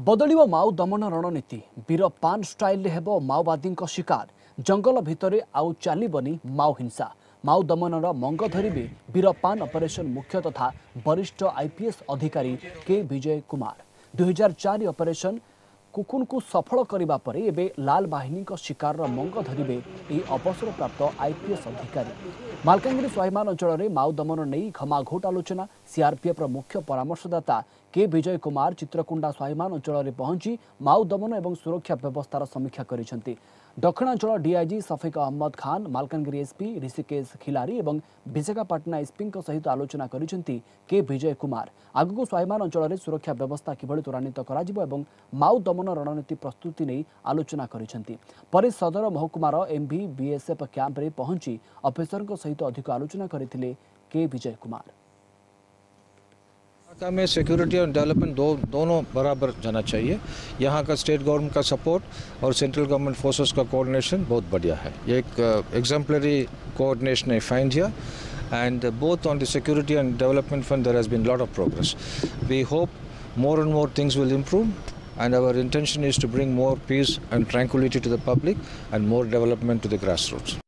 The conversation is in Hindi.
ବଦଳିବ ମାଓ ଦମନ ରଣନୀତି ବୀର ପାନ୍ ଷ୍ଟାଇଲ୍ରେ ହେବ ମାଓବାଦୀଙ୍କ ଶିକାର ଜଙ୍ଗଲ ଭିତରେ ଆଉ ଚାଲିବନି ମାଓ ହିଂସା ମାଓ ଦମନର ମଙ୍ଗ ଧରିବେ ବୀର ପାନ୍ ଅପରେସନ୍ ମୁଖ୍ୟ ତଥା ବରିଷ୍ଠ ଆଇପିଏସ୍ ଅଧିକାରୀ କେ ବିଜୟ କୁମାର ଦୁଇହଜାର ଚାରି ଅପରେସନ୍ कुकु सफल लाल लालवा शिकार र मङ धरे प्राप्त आईपीएस अधिकारी मालकानगिरी स्वाईमान अञ्चले माओ दमन घमा घोट आलोचना सिआरपिएफ र मुख्य परार्शदाता के विजय कुम चित्रकुण्डा स्वायमान अञ्चल पहुँच माओ दमन ए सुरक्षा व्यवस्था समीक्षा गरि दक्षिणाञ्चल डीआईजी सफिक अहमद खान मालकानगिरी एसपी ऋषिकेश खेली विशाखापाटना एसपिको सहित आलोचना गरिन्छ के विजय कुम आगको स्वाईमान अञ्चल सुरक्षा व्यवस्था कभला त्वान्वित हुन्छ माउ संपूर्ण रणनीति प्रस्तुति नहीं आलोचना करी सदर महकुमार एम भी बीएसएफ क्यांप्रे पहुंची अफिसरों सहित अधिक आलोचना करते के विजय कुमार यहाँ में सिक्योरिटी और डेवलपमेंट दो दोनों बराबर जाना चाहिए यहाँ का स्टेट गवर्नमेंट का सपोर्ट और सेंट्रल गवर्नमेंट फोर्सेस का कोऑर्डिनेशन बहुत बढ़िया है ये एक exemplary coordination I find here and both on the security and development fund there has been lot of progress we hope more and more things will improve and our intention is to bring more peace and tranquility to the public and more development to the grassroots.